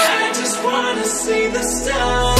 I just wanna see the stars.